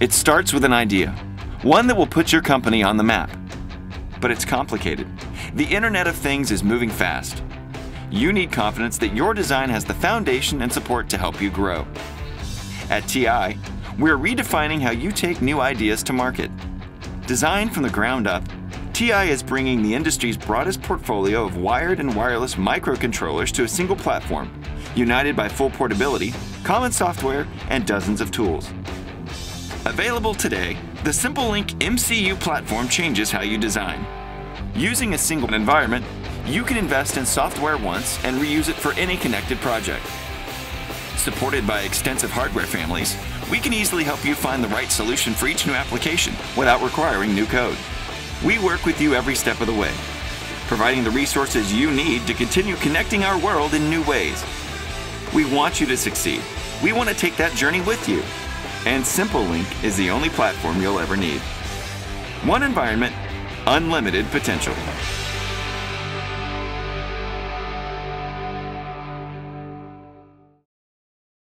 It starts with an idea, one that will put your company on the map. But it's complicated. The Internet of Things is moving fast. You need confidence that your design has the foundation and support to help you grow. At TI, we're redefining how you take new ideas to market. Designed from the ground up, TI is bringing the industry's broadest portfolio of wired and wireless microcontrollers to a single platform, united by full portability, common software, and dozens of tools. Available today, the SimpleLink MCU platform changes how you design. Using a single environment, you can invest in software once and reuse it for any connected project. Supported by extensive hardware families, we can easily help you find the right solution for each new application without requiring new code. We work with you every step of the way, providing the resources you need to continue connecting our world in new ways. We want you to succeed. We want to take that journey with you. And SimpleLink is the only platform you'll ever need. One environment, unlimited potential.